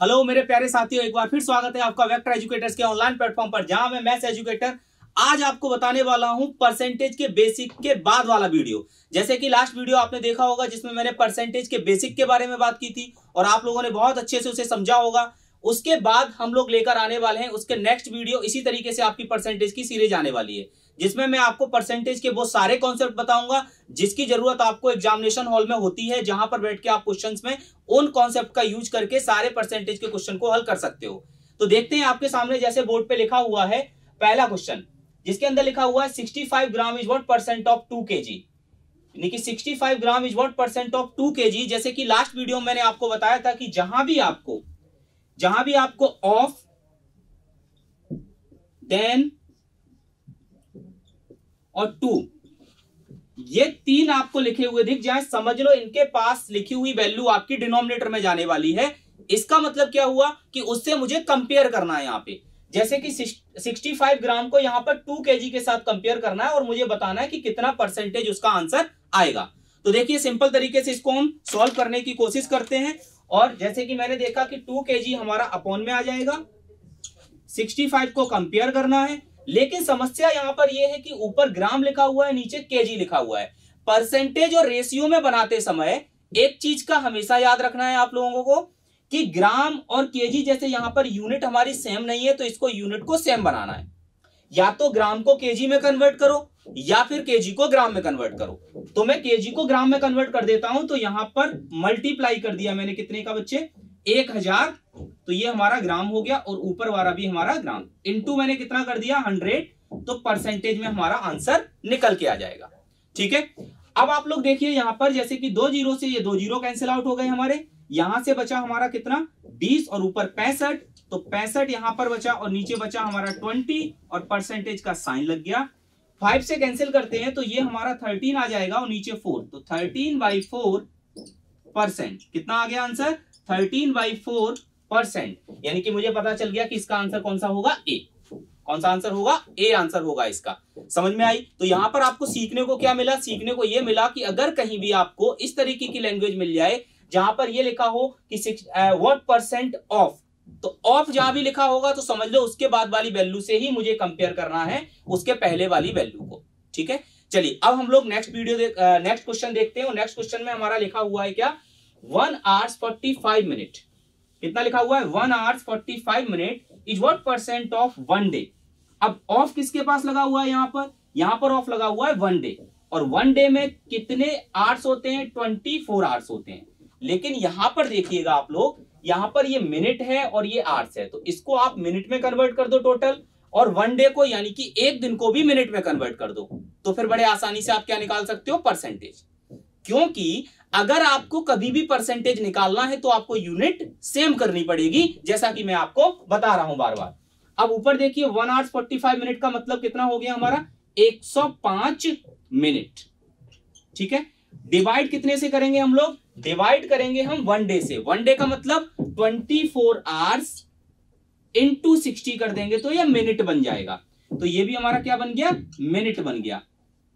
Hello मेरे प्यारे साथियों, एक बार फिर स्वागत है आपका वेक्टर एजुकेटर्स के ऑनलाइन प्लेटफॉर्म पर, जहाँ मैं मैथ्स एजुकेटर आज आपको बताने वाला हूँ परसेंटेज के बेसिक के बाद वाला वीडियो जैसे कि लास्ट वीडियो आपने देखा होगा, जिसमें मैंने परसेंटेज के बेसिक के बारे में बात की थी, और आप लोगों ने बहुत अच्छे से उसे समझा होगा। उसके बाद हम लोग लेकर आने वाले हैं, उसके नेक्स्ट वीडियो इसी तरीके से आपकी परसेंटेज की सीरीज़ आने वाली है। जिसमें मैं आपको परसेंटेज के वो सारे कॉन्सेप्ट बताऊँगा, जिसकी ज़रूरत आपको एग्जामिनेशन हॉल में होती है, जहाँ पर बैठ के आप क्वेश्चन में उन कॉन्सेप्ट का यूज़ करके सारे परसेंटेज के क्वेश्चन को हल कर सकते हो। तो देखते हैं आपके सामने जैसे बोर्ड पे लिखा हुआ है, पहला क्वेश्चन जिसके अंदर लिखा हुआ है 65 gram is what percent of 2 KG यानी कि 65 gram is what percent of 2 KG जैसे कि लास्ट वीडियो में मैंने आपको बताया था कि जहाँ भी आपको, जहाँ भी आपको ऑफ़ देन और टू ये तीन आपको लिखे हुए दिख जाए, समझ लो इनके पास लिखी हुई वैल्यू आपकी डिनोमिनेटर में जाने वाली है। इसका मतलब क्या हुआ कि उससे मुझे कंपेयर करना है यहाँ पे। जैसे कि 65 ग्राम को यहाँ पर 2 केजी के साथ कंपेयर करना है और मुझे बताना है कि कितना परसेंटेज उसका आंसर आएगा। तो देखिए सिंपल तरीके से इसको हम सॉल्व करने की कोशिश करते हैं। और जैसे कि मैंने देखा कि 2 केजी हमारा अपॉन में आ जाएगा। 65 को कंपेयर करना है। लेकिन समस्या यहाँ पर यह है कि ऊपर ग्राम लिखा हुआ है, नीचे केजी लिखा हुआ है। परसेंटेज और रेशियो में बनाते समय एक चीज़ का हमेशा याद रखना है आप लोगों को कि ग्राम और केजी जैसे यहाँ पर यूनिट हमारी सेम नहीं है तो इसको यूनिट को सेम बनाना है। या तो ग्राम को केजी में कन्वर्ट करो, या फिर केजी को ग्राम में कन्वर्ट करो। तो मैं केजी को ग्राम में कन्वर्ट कर देता हूँ तो यहाँ पर मल्टीप्लाई कर दिया मैंने कितने का बच्चे? एक हज़ार तो ये हमारा ग्राम हो गया और ऊपर वाला भी हमारा ग्राम। इनटू मैंने कितना कर दिया? हंड्रेड तो परसेंटेज में हमारा आंसर निकल के आ जाएगा। ठीक है? अब आप लोग देखिए यहाँ पर जैसे कि दो ज़ीरो से ये दो ज़ीरो कैंसिल आउट हो गए हमारे। यहाँ से बचा हमारा कितना? बीस और ऊपर पैंसठ तो पैंसठ यहाँ पर बचा और नीचे बचा हमारा ट्वेंटी और परसेंटेज का साइन लग गया। फाइव से कैंसिल करते हैं तो ये हमारा थर्टीन आ जाएगा और नीचे फोर तो थर्टीन बाई फोर परसेंट कितना आ गया answer thirteen by four percent यानी कि मुझे पता चल गया कि इसका आंसर कौन सा होगा? ए कौन सा आंसर होगा? ए आंसर होगा इसका। समझ में आई? तो यहाँ पर आपको सीखने को क्या मिला? सीखने को यह मिला कि अगर कहीं भी आपको इस तरीके की लैंग्वेज मिल जाए, जहाँ पर यह लिखा हो कि व्हाट परसेंट ऑफ़ तो ऑफ़ जहाँ भी लिखा होगा तो समझ लो उसके बाद वाली वैल्यू से ही मुझे कंपेयर करना है उसके पहले वाली वैल्यू को। ठीक है? चलिए, अब हम लोग नेक्स्ट वीडियो नेक्स्ट क्वेश्चन देखते हैं नेक्स्ट क्वेश्चन में हमारा लिखा हुआ है क्या? One hours forty five minute कितना लिखा हुआ है? One hours forty five minute is what percent of one day अब ऑफ़ किसके पास लगा हुआ है यहाँ पर? यहाँ पर ऑफ़ लगा हुआ है वन डे और वन डे में कितने आवर्स होते हैं? ट्वेंटी फोर आवर्स होते हैं. लेकिन यहाँ पर देखिएगा आप लोग, यहाँ पर ये मिनट है और ये आवर्स है. तो इसको आप मिनट में कन्वर्ट कर दो टोटल और वन डे को यानी कि एक दिन को भी मिनट में कन्वर्ट कर दो. तो फिर बड़े आसानी से आप क्या निकाल सकते हो? परसेंटेज क्योंकि अगर आपको कभी भी परसेंटेज निकालना है तो आपको यूनिट सेम करनी पड़ेगी, जैसा कि मैं आपको बता रहा हूँ बार बार अब ऊपर देखिए one hours forty five minute का मतलब कितना हो गया हमारा? 105 मिनट ठीक है? डिवाइड कितने से करेंगे हम लोग? डिवाइड करेंगे हम वन डे से। वन डे का मतलब 24 फोर आवर्स इंटू सिक्सटी कर देंगे तो यह मिनट बन जाएगा। तो ये भी हमारा क्या बन गया? मिनट बन गया।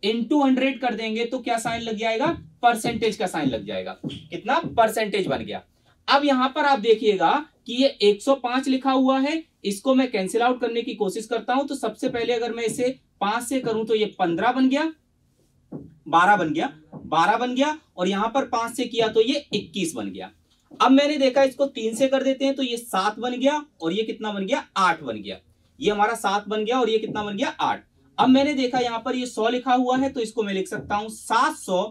इंटू हंड्रेड कर देंगे तो क्या साइन लग जाएगा? परसेंटेज का साइन लग जाएगा। कितना? परसेंटेज बन गया। अब यहाँ पर आप देखिएगा कि ये 105 लिखा हुआ है। इसको मैं कैंसिल आउट करने की कोशिश करता हूँ। तो सबसे पहले अगर मैं इसे पाँच से करूँ तो ये पंद्रह बन गया, बारह बन गया, बारह बन गया और यहाँ पर पाँच से किया तो ये इक्कीस बन गया। अब मैंने देखा इसको तीन से कर देते हैं तो ये सात बन गया और ये कितना बन गया? आठ बन गया। ये हमारा सात बन गया और ये कितना बन गया? आठ। अब मैंने देखा यहाँ पर ये सौ लिखा हुआ है तो इसको मैं लिख सकता हूँ सात सौ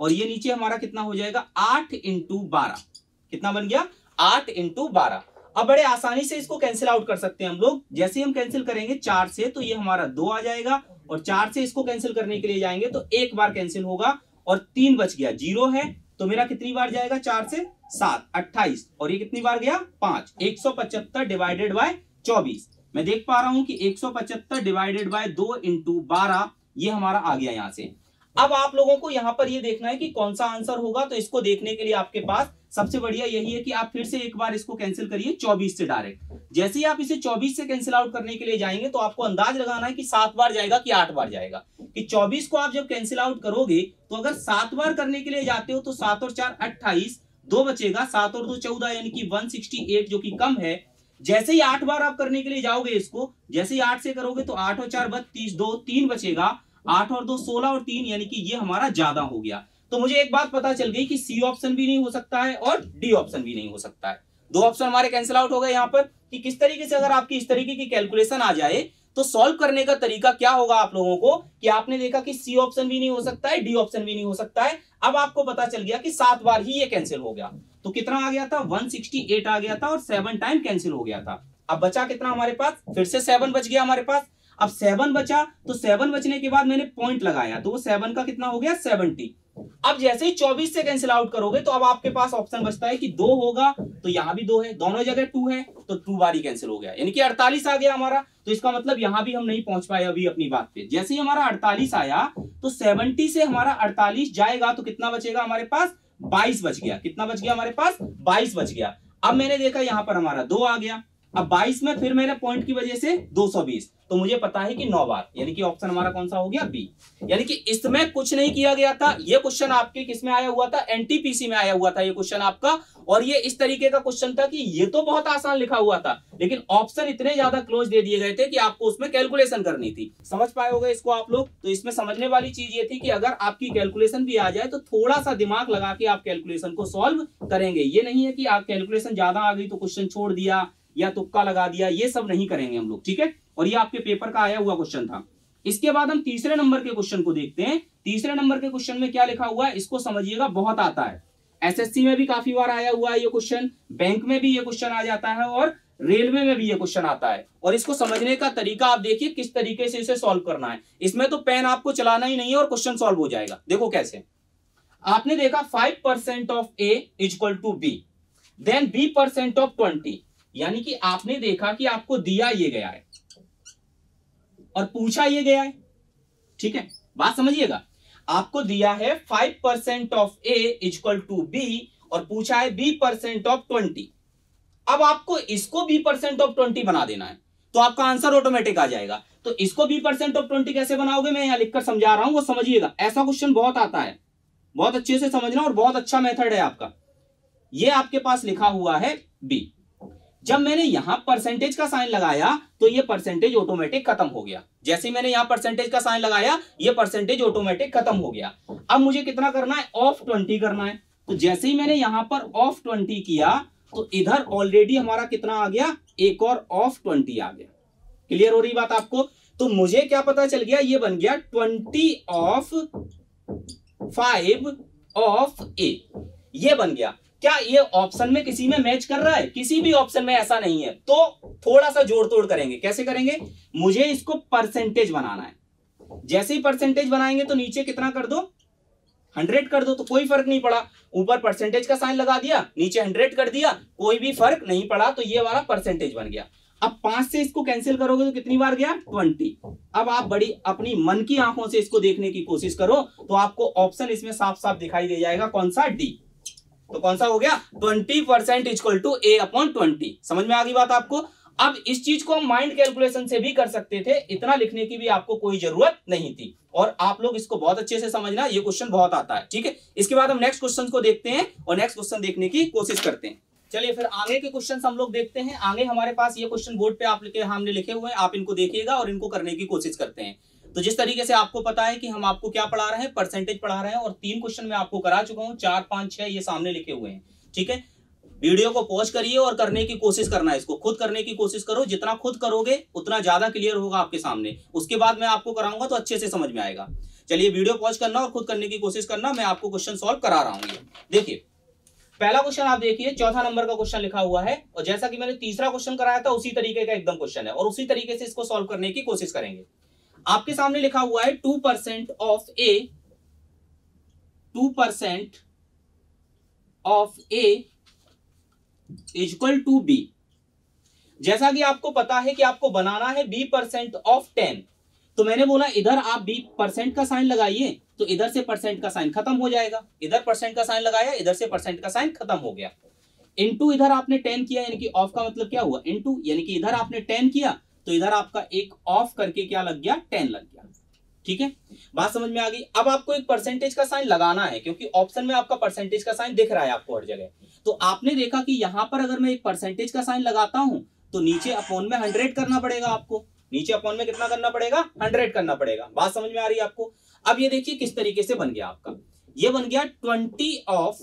और ये नीचे हमारा कितना हो जाएगा? आठ इंटू बारह। कितना बन गया? आठ इंटू बारह। अब बड़े आसानी से इसको कैंसिल आउट कर सकते हैं हम लोग। जैसे हम कैंसिल करेंगे चार से तो ये हमारा दो आ जाएगा और चार से इसको कैंसिल करने के लिए जाएँगे तो एक बार कैंसिल होगा और तीन बच गया। ज़ीरो है तो मेरा कितनी बार जाएगा चार से? सात, अट्ठाईस। और ये कितनी बार गया? पाँच। एक सौ पचहत्तर डिवाइडेड बाय चौबीस। मैं देख पा रहा हूँ कि एक सौ पचहत्तर डिवाइडेड बाय दो इंटू बारह, ये हमारा आ गया यहाँ से। अब आप लोगों को यहाँ पर ये देखना है कि कौन सा आंसर होगा तो इसको देखने के लिए आपके पास सबसे बढ़िया यही है कि आप फिर से एक बार इसको कैंसिल करिए 24 से डायरेक्ट जैसे ही आप इसे 24 से कैंसिल आउट करने के लिए जाएँगे तो आपको अंदाज लगाना है कि सात बार जाएगा कि आठ बार जाएगा। कि 24 को आप जब कैंसिल आउट करोगे तो अगर सात बार करने के लिए जाते हो तो सात और चार अट्ठाईस, दो बचेगा, सात और दो चौदह, यानी कि वन जो कि कम है। जैसे ही आठ बार आप करने के लिए जाओगे इसको, जैसे ही आठ से करोगे तो आठ और चार बत्तीस, दो, तीन बचेगा। आठ और दो सोलह और तीन, यानी कि ये हमारा ज़्यादा हो गया। तो मुझे एक बात पता चल गई कि सी ऑप्शन भी नहीं हो सकता है और डी ऑप्शन भी नहीं हो सकता है। दो ऑप्शन हमारे कैंसिल आउट हो गए यहाँ पर कि किस तरीके से अगर आपकी इस तरीके की कैलकुलेशन आ जाए तो सॉल्व करने का तरीका क्या होगा आप लोगों को कि आपने देखा कि सी ऑप्शन भी नहीं हो सकता है डी ऑप्शन भी नहीं हो सकता है। अब आपको पता चल गया कि सात बार ही ये कैंसिल हो गया। तो कितना आ गया था? 168 आ गया था और सेवन टाइम कैंसिल हो गया था। अब बचा कितना हमारे पास? फिर से सेवन बच गया हमारे पास। अब सेवन बचा तो सेवन बचने के बाद मैंने पॉइंट लगाया तो वो सेवन का कितना हो गया? सेवनटी अब जैसे ही 24 से कैंसिल आउट करोगे तो अब आपके पास ऑप्शन बचता है कि दो होगा तो यहाँ भी दो है, दोनों जगह टू है तो टू बार ही कैंसिल हो गया। यानी कि 48 आ गया हमारा तो इसका मतलब यहाँ भी हम नहीं पहुँच पाए अभी अपनी बात पे। जैसे ही हमारा 48 आया तो 70 से हमारा 48 जाएगा तो कितना बचेगा हमारे पास? 22 बच गया। कितना बच गया हमारे पास? 22 बच गया। अब मैंने देखा यहाँ पर हमारा दो आ गया। अब 22 में फिर मेरे पॉइंट की वजह से 220 तो मुझे पता है कि नौ बार। यानी कि ऑप्शन हमारा कौन सा हो गया? बी यानी कि इसमें कुछ नहीं किया गया था। ये क्वेश्चन आपके किसमें आया हुआ था? एनटीपीसी में आया हुआ था ये क्वेश्चन आपका। और ये इस तरीके का क्वेश्चन था कि ये तो बहुत आसान लिखा हुआ था। लेकिन ऑप्शन इतने ज़्यादा क्लोज दे दिए गए थे कि आपको उसमें कैलकुलेशन करनी थी। समझ पाए होगा इसको आप लोग? तो इसमें समझने वाली चीज़ ये थी कि अगर आपकी कैलकुलेशन भी आ जाए तो थोड़ा सा दिमाग लगा के आप कैलकुलेशन को सॉल्व करेंगे। ये नहीं है कि आप कैलकुलेशन ज़्यादा आ गई तो क्वेश्चन छोड़ दिया या तुक्का लगा दिया ये सब नहीं करेंगे हम लोग ठीक है? और ये आपके पेपर का आया हुआ क्वेश्चन था। इसके बाद हम तीसरे नंबर के क्वेश्चन को देखते हैं। तीसरे नंबर के क्वेश्चन में क्या लिखा हुआ है? इसको समझिएगा, बहुत आता है। एसएससी में भी काफ़ी बार आया हुआ है ये क्वेश्चन बैंक में भी ये क्वेश्चन आ जाता है और रेलवे में भी ये क्वेश्चन आता है। और इसको समझने का तरीका आप देखिए, किस तरीके से इसे सॉल्व करना है। इसमें तो पेन आपको चलाना ही नहीं है और क्वेश्चन सॉल्व हो जाएगा। देखो कैसे। आपने देखा five percent of A is equal to B then B percent of twenty यानी कि आपने देखा कि आपको दिया ये गया है। और पूछा ये गया है। ठीक है? बात समझिएगा। आपको दिया है five percent of A is equal to B और पूछा है बी परसेंट ऑफ़ ट्वेंटी अब आपको इसको बी परसेंट ऑफ़ ट्वेंटी बना देना है। तो आपका आंसर ऑटोमेटिक आ जाएगा। तो इसको बी परसेंट ऑफ़ ट्वेंटी कैसे बनाओगे? मैं यहाँ लिखकर समझा रहा हूँ, वो समझिएगा। ऐसा क्वेश्चन बहुत आता है। बहुत अच्छे से समझना और बहुत अच्छा मेथड है आपका। ये आपके पास लिखा हुआ है बी जब मैंने यहाँ परसेंटेज का साइन लगाया तो ये परसेंटेज ऑटोमेटिक खत्म हो गया। जैसे मैंने यहाँ परसेंटेज का साइन लगाया, ये परसेंटेज ऑटोमेटिक खत्म हो गया। अब मुझे कितना करना है? ऑफ़ ट्वेंटी करना है। तो जैसे ही मैंने यहाँ पर ऑफ़ ट्वेंटी किया तो इधर ऑलरेडी हमारा कितना आ गया? एक और ऑफ़ ट्वेंटी आ गया। क्लियर हो रही बात आपको? तो मुझे क्या पता चल गया? ये बन गया twenty of five of A ये बन गया। क्या ये ऑप्शन में किसी में मैच कर रहा है? किसी भी ऑप्शन में ऐसा नहीं है। तो थोड़ा सा जोड़ तोड़ करेंगे। कैसे करेंगे? मुझे इसको परसेंटेज बनाना है। जैसे ही परसेंटेज बनाएँगे तो नीचे कितना कर दो? हंड्रेड कर दो तो कोई फ़र्क नहीं पड़ा। ऊपर परसेंटेज का साइन लगा दिया, नीचे हंड्रेड कर दिया, कोई भी फ़र्क नहीं पड़ा तो ये वाला परसेंटेज बन गया। अब पाँच से इसको कैंसिल करोगे तो कितनी बार गया? ट्वेंटी अब आप बड़ी, अपनी मन की आँखों से इसको देखने की कोशिश करो तो आपको ऑप्शन इसमें साफ़ साफ़ दिखाई दे जाएगा। कौन सा? डी तो कौन सा हो गया? Twenty percent is equal to A upon twenty समझ में आ गई बात आपको? अब इस चीज़ को हम माइंड कैलकुलेशन से भी कर सकते थे, इतना लिखने की भी आपको कोई ज़रूरत नहीं थी। और आप लोग इसको बहुत अच्छे से समझना, ये क्वेश्चन बहुत आता है, ठीक है? इसके बाद हम नेक्स्ट क्वेश्चन को देखते हैं और नेक्स्ट क्वेश्चन देखने की कोशिश करते हैं। चलिए फिर आगे के क्वेश्चन हम लोग देखते हैं। आगे हमारे पास ये क्वेश्चन बोर्ड पे आप लिखे, हमने लिखे हुए हैं, आप इनको देखिएगा और इनको करने की कोशिश करते हैं। तो जिस तरीके से आपको पता है कि हम आपको क्या पढ़ा रहे हैं परसेंटेज पढ़ा रहे हैं और तीन क्वेश्चन मैं आपको करा चुका हूँ, चार, पाँच, छह ये सामने लिखे हुए हैं, ठीक है? वीडियो को पॉज करिए और करने की कोशिश करना है इसको, खुद करने की कोशिश करो, जितना खुद करोगे, उतना ज़्यादा क्लियर होगा आपके सामने। उसके बाद मैं आपको कराऊँगा तो अच्छे से समझ में आएगा। चलिए वीडियो पॉज करना और खुद करने की कोशिश करना, मैं आपको क्वेश्चन सॉल्व करा रहा हूँ देखिए, पहला क्वेश्चन आप देखिए, चौथा नंबर का क्वेश्चन लिखा हुआ है और जैसा कि मैंने तीसरा क्वेश्चन कराया था, उसी तरीके का एकदम क्वेश्चन है और उसी तरीके से इसको सॉल्व करने की कोशिश करेंगे। आपके सामने लिखा हुआ है two percent of A, two percent of A is equal to B. जैसा कि आपको पता है कि आपको बनाना है बी परसेंट ऑफ़ टेन तो मैंने बोला इधर आप बी परसेंट का साइन लगाइए तो इधर से परसेंट का साइन खत्म हो जाएगा। इधर परसेंट का साइन लगाया, इधर से परसेंट का साइन खत्म हो गया। इनटू इधर आपने टेन किया, यानी कि ऑफ़ का मतलब क्या हुआ? इनटू, यानी कि इधर आपने टेन किया तो इधर आपका एक ऑफ़ करके क्या लग गया? टेन लग गया। ठीक है? बात समझ में आ गई? अब आपको एक परसेंटेज का साइन लगाना है, क्योंकि ऑप्शन में आपका परसेंटेज का साइन दिख रहा है आपको हर जगह। तो आपने देखा कि यहाँ पर अगर मैं एक परसेंटेज का साइन लगाता हूँ तो नीचे अपॉन में हंड्रेड करना पड़ेगा आपको। नीचे अपॉन में कितना करना पड़ेगा? हंड्रेड करना पड़ेगा। बात समझ में आ रही है आपको? अब ये देखिए किस तरीके से बन गया आपका। ये बन गया twenty of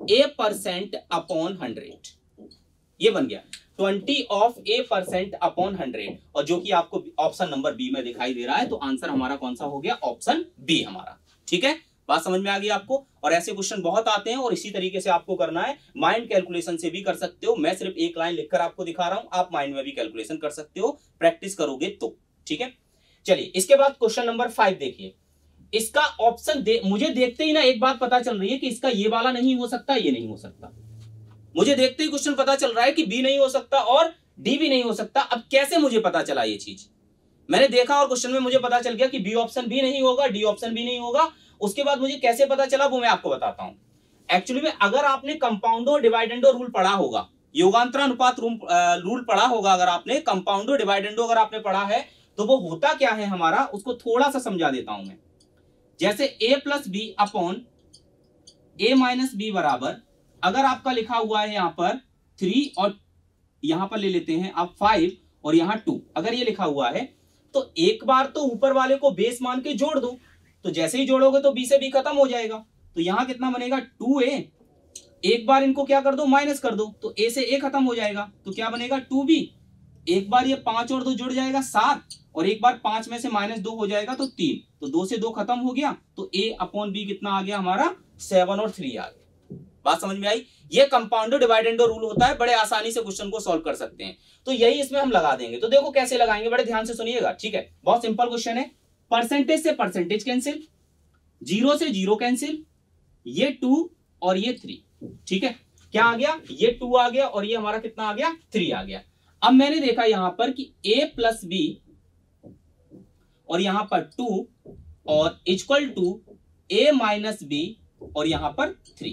A percent upon hundred ये बन गया। Twenty of A percent upon hundred. और जो कि आपको ऑप्शन नंबर बी में दिखाई दे रहा है तो आंसर हमारा कौन सा हो गया? ऑप्शन बी हमारा। ठीक है? बात समझ में आ गई आपको? और ऐसे क्वेश्चन बहुत आते हैं, और इसी तरीके से आपको करना है। माइंड कैलकुलेशन से भी कर सकते हो। मैं सिर्फ़ एक लाइन लिखकर आपको दिखा रहा हूँ। आप माइंड में भी कैलकुलेशन कर सकते हो। प्रैक्टिस करोगे तो। ठीक है? चलिए, इसके बाद क्वेश्चन नंबर फाइव देखिए। इसका ऑप्शन दे, मुझे देखते ही ना एक बात पता चल रही है कि इसका ये वाला नहीं हो सकता, ये नहीं हो सकता। मुझे देखते ही क्वेश्चन पता चल रहा है कि बी नहीं हो सकता और डी भी नहीं हो सकता। अब कैसे मुझे पता चला ये चीज़? मैंने देखा और क्वेश्चन में मुझे पता चल गया कि बी ऑप्शन भी नहीं होगा डी ऑप्शन भी नहीं होगा। उसके बाद मुझे कैसे पता चला वो मैं आपको बताता हूँ। एक्चुअली में अगर आपने कंपाउंडो डिवाइडेंडो रूल पढ़ा होगा योगांतरानुपात रूल पढ़ा होगा अगर आपने कंपाउंडो डिवाइडेंडो अगर आपने पढ़ा है तो वो होता क्या है हमारा, उसको थोड़ा सा समझा देता हूँ मैं। जैसे A plus B upon A minus B बराबर अगर आपका लिखा हुआ है यहाँ पर थ्री और यहाँ पर ले लेते हैं आप फाइव और यहाँ टू अगर ये लिखा हुआ है तो एक बार तो ऊपर वाले को बेस मान के जोड़ दो। तो जैसे ही जोड़ोगे तो बी से बी खत्म हो जाएगा। तो यहाँ कितना बनेगा? टू ए एक बार इनको क्या कर दो? माइनस कर दो। तो ए से ए खत्म हो जाएगा। तो क्या बनेगा? टू बी एक बार ये पाँच और दो जुड़ जाएगा, सात। और एक बार पाँच में से माइनस दो हो जाएगा तो तीन। तो दो से दो खत्म हो गया। तो ए अपॉन बी कितना आ गया? हमारा सेवन और थ्री आ गया। बात समझ में आई? ये कंपाउंडो डिवाइडेंडो रूल होता है, बड़े आसानी से क्वेश्चन को सॉल्व कर सकते हैं। तो यही इसमें हम लगा देंगे। तो देखो कैसे लगाएँगे, बड़े ध्यान से सुनिएगा, ठीक है? बहुत सिंपल क्वेश्चन है। परसेंटेज से परसेंटेज कैंसिल ज़ीरो से ज़ीरो कैंसिल ये टू और ये थ्री ठीक है? क्या आ गया? ये टू आ गया और ये हमारा कितना आ गया? थ्री आ गया। अब मैंने देखा यहाँ पर कि a प्लस बी और यहाँ पर टू और equal to A minus B और यहाँ पर थ्री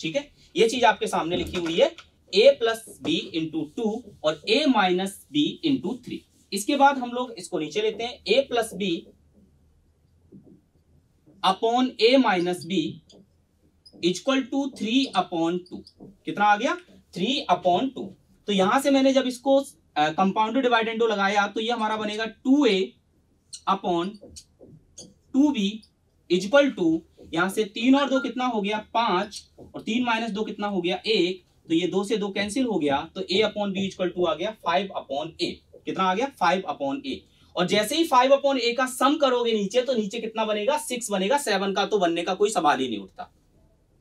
ठीक है? ये चीज़ आपके सामने लिखी हुई है a plus B into two और a minus B into three इसके बाद हम लोग इसको नीचे लेते हैं a plus B upon A minus B equal to three upon two कितना आ गया? थ्री अपॉन टू तो यहाँ से मैंने जब इसको कंपाउंडेड डिवाइडेंडो लगाया तो ये हमारा बनेगा two A upon two B equal to यहाँ से तीन और दो कितना हो गया? पाँच। और तीन माइनस दो कितना हो गया? एक। तो ये दो से दो कैंसिल हो गया तो A upon B equal to आ गया फाइव अपॉन ए। कितना आ गया? Five upon A. और जैसे ही फाइव अपॉन ए का सम करोगे नीचे तो नीचे कितना बनेगा? सिक्स बनेगा। सेवन का तो बनने का कोई सवाल ही नहीं उठता।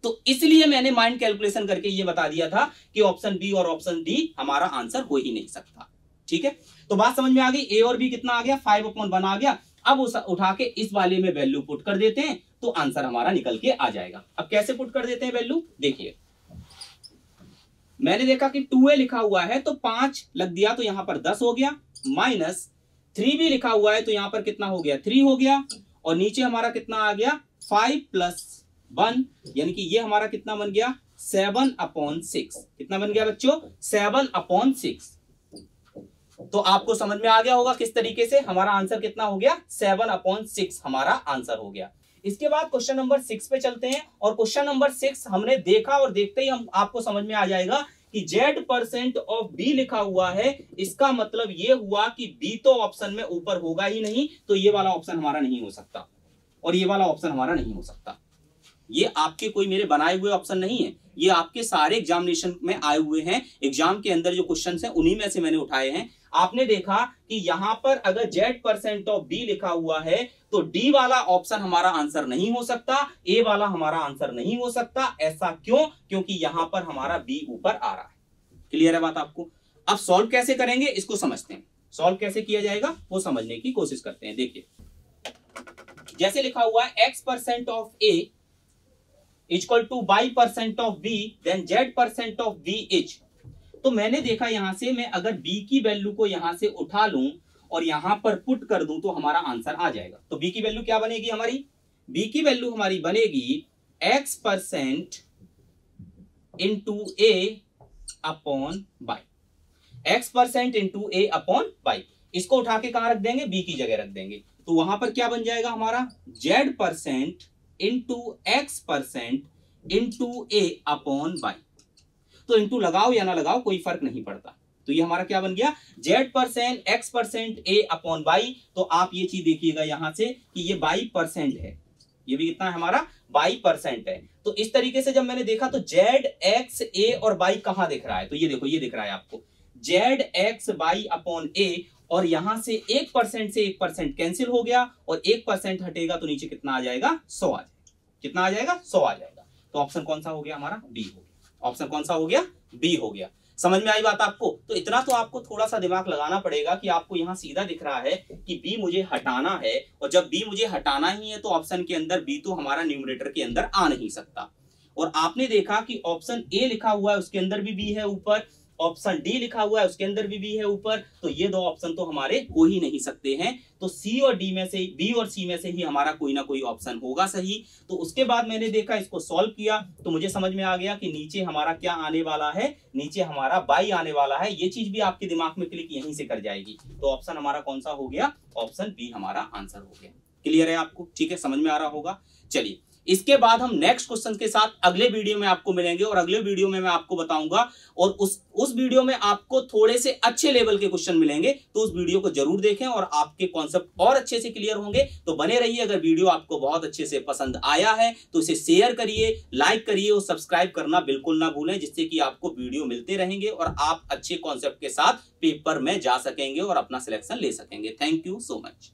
तो इसलिए मैंने माइंड कैलकुलेशन करके ये बता दिया था कि ऑप्शन बी और ऑप्शन डी हमारा आंसर हो ही नहीं सकता। ठीक है? तो बात समझ में आ गई? ए और बी कितना आ गया? फाइव अपॉन वन आ गया। अब उस, उठा के इस वाले में वैल्यू पुट कर देते हैं। तो आंसर हमारा निकल के आ जाएगा। अब कैसे पुट कर देते हैं वैल्यू? देखिए। मैंने देखा कि टू ए लिखा हुआ है तो पाँच लग दिया तो यहाँ पर दस हो गया। माइनस थ्री भी लिखा हुआ है तो यहाँ पर कितना हो गया? थ्री हो गया। और नीचे हमारा कितना आ गया? फाइव प्लस वन, यानी कि ये हमारा कितना बन गया? Seven upon six. कितना बन गया बच्चों? Seven upon six. तो आपको समझ में आ गया होगा किस तरीके से हमारा आंसर कितना हो गया? सेवन अपॉन सिक्स हमारा आंसर हो गया। इसके बाद क्वेश्चन नंबर सिक्स पे चलते हैं और क्वेश्चन नंबर सिक्स हमने देखा और देखते ही हम आपको समझ में आ जाएगा कि जेड परसेंट ऑफ़ बी लिखा हुआ है। इसका मतलब ये हुआ कि बी तो ऑप्शन में ऊपर होगा ही नहीं तो ये वाला ऑप्शन हमारा नहीं हो सकता। और ये वाला ऑप्शन हमारा नहीं हो सकता। ये आपके कोई मेरे बनाए हुए ऑप्शन नहीं है। ये आपके सारे एग्जामिनेशन में आए हुए हैं। एग्ज़ाम के अंदर जो क्वेश्चन हैं, उन्हीं में से मैंने उठाए हैं। आपने देखा कि यहाँ पर अगर जेड परसेंट ऑफ़ बी लिखा हुआ है तो डी वाला ऑप्शन हमारा आंसर नहीं हो सकता, ए वाला हमारा आंसर नहीं हो सकता। ऐसा क्यों? क्योंकि यहाँ पर हमारा बी ऊपर आ रहा है। क्लियर है बात आपको? अब सॉल्व कैसे करेंगे? इसको समझते हैं। सॉल्व कैसे किया जाएगा? वो समझने की कोशिश करते हैं। देखिए, जैसे लिखा हुआ है X percent of A equal to Y percent of B then Z percent of B each तो मैंने देखा यहाँ से, मैं अगर बी की वैल्यू को यहाँ से उठा लूँ और यहाँ पर पुट कर दूँ तो हमारा आंसर आ जाएगा। तो बी की वैल्यू क्या बनेगी हमारी? बी की वैल्यू हमारी बनेगी X percent into A upon Y X percent into A upon Y इसको उठा के कहाँ रख देंगे? बी की जगह रख देंगे। तो वहाँ पर क्या बन जाएगा हमारा? Z percent into X percent into A upon Y तो इंटू लगाओ या ना लगाओ, कोई फ़र्क नहीं पड़ता। तो ये हमारा क्या बन गया? Z percent, X percent, A upon Y तो आप ये चीज़ देखिएगा यहाँ से कि ये बाई परसेंट है। ये भी कितना है हमारा, बाई परसेंट है। तो इस तरीके से जब मैंने देखा तो जेड, एक्स, ए और बाई कहाँ दिख रहा है? तो ये देखो, ये दिख रहा है आपको। Z, X Y upon A और यहाँ से एक परसेंट से एक परसेंट कैंसिल हो गया और एक परसेंट हटेगा तो नीचे कितना आ जाएगा? सौ आ जाएगा। कितना आ जाएगा? सौ आ जाएगा। तो ऑप्शन कौन सा हो गया हमारा? बी हो ऑप्शन कौन सा हो गया? बी हो गया। समझ में आई बात आपको? तो इतना तो आपको थोड़ा सा दिमाग लगाना पड़ेगा कि आपको यहाँ सीधा दिख रहा है कि बी मुझे हटाना है और जब बी मुझे हटाना ही है तो ऑप्शन के अंदर बी तो हमारा न्यूमरेटर के अंदर आ नहीं सकता। और आपने देखा कि ऑप्शन ए लिखा हुआ है, उसके अंदर भी बी है ऊपर। ऑप्शन डी लिखा हुआ है, उसके अंदर भी बी है ऊपर तो ये दो ऑप्शन तो हमारे हो ही नहीं सकते हैं। तो सी और डी में से बी और सी में से ही हमारा कोई ना कोई ऑप्शन होगा सही। तो उसके बाद मैंने देखा, इसको सॉल्व किया तो मुझे समझ में आ गया कि नीचे हमारा क्या आने वाला है, नीचे हमारा बाई आने वाला है। ये चीज़ भी आपके दिमाग में क्लिक यहीं से कर जाएगी। तो ऑप्शन हमारा कौन सा हो गया? ऑप्शन बी हमारा आंसर हो गया। क्लियर है आपको? ठीक है, समझ में आ रहा होगा? चलिए इसके बाद हम नेक्स्ट क्वेश्चन के साथ अगले वीडियो में आपको मिलेंगे और अगले वीडियो में मैं आपको बताऊँगा और उस उस वीडियो में आपको थोड़े से अच्छे लेवल के क्वेश्चन मिलेंगे तो उस वीडियो को ज़रूर देखें और आपके कॉन्सेप्ट और अच्छे से क्लियर होंगे। तो बने रहिए, अगर वीडियो आपको बहुत अच्छे से पसंद आया है तो इसे शेयर करिए लाइक करिए और सब्सक्राइब करना बिल्कुल ना भूलें, जिससे कि आपको वीडियो मिलते रहेंगे और आप अच्छे कॉन्सेप्ट के साथ पेपर में जा सकेंगे और अपना सिलेक्शन ले सकेंगे। Thank you so much